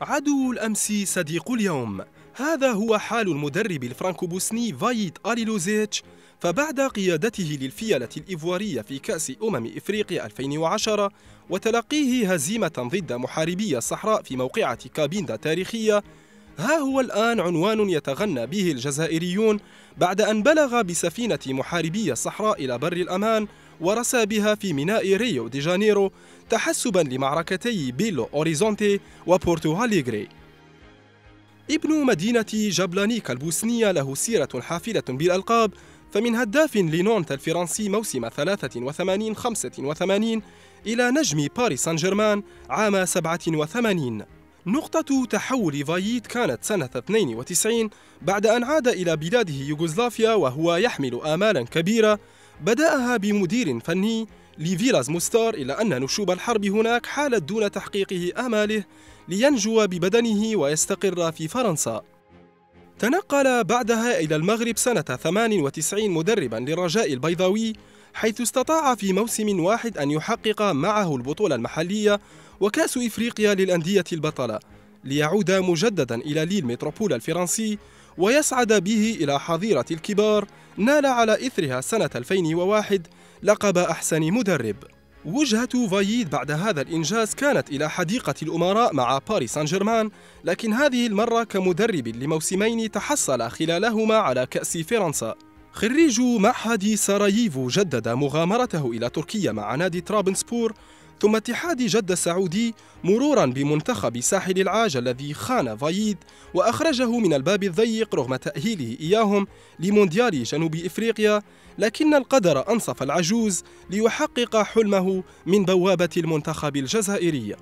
عدو الأمس صديق اليوم. هذا هو حال المدرب الفرانكو بوسني فاييد هاليلوزيتش. فبعد قيادته للفيلة الإيفوارية في كأس أمم إفريقيا 2010 وتلقيه هزيمة ضد محاربي الصحراء في موقعة كابيندا تاريخية ها هو الآن عنوان يتغنى به الجزائريون بعد أن بلغ بسفينة محاربي الصحراء إلى بر الأمان ورسا بها في ميناء ريو دي جانيرو تحسبا لمعركتي بيلو أوريزونتي وبورتو أليغري. ابن مدينة جابلانيكا البوسنية له سيرة حافلة بالألقاب فمن هداف لنانت الفرنسي موسم 83 85 إلى نجم باريس سان جيرمان عام 87 نقطة تحول فاييد كانت سنة 92 بعد أن عاد إلى بلاده يوغوسلافيا وهو يحمل آمالا كبيرة بدأها بمدير فني لفيلاز موستار إلى أن نشوب الحرب هناك حالت دون تحقيقه آماله لينجو ببدنه ويستقر في فرنسا. تنقل بعدها إلى المغرب سنة 98 مدربا للرجاء البيضاوي حيث استطاع في موسم واحد أن يحقق معه البطولة المحلية وكأس إفريقيا للأندية البطلة ليعود مجددا إلى ليل متروبول الفرنسي ويصعد به إلى حظيرة الكبار نال على إثرها سنة 2001 لقب أحسن مدرب. وجهة فاييد بعد هذا الإنجاز كانت إلى حديقة الأمراء مع باريس سان جيرمان لكن هذه المرة كمدرب لموسمين تحصل خلالهما على كأس فرنسا. خريج معهد سراييفو جدد مغامرته إلى تركيا مع نادي ترابزونسبور ثم اتحاد جدة السعودي مرورا بمنتخب ساحل العاج الذي خان فايد وأخرجه من الباب الضيق رغم تأهيله إياهم لمونديال جنوب إفريقيا لكن القدر أنصف العجوز ليحقق حلمه من بوابة المنتخب الجزائري.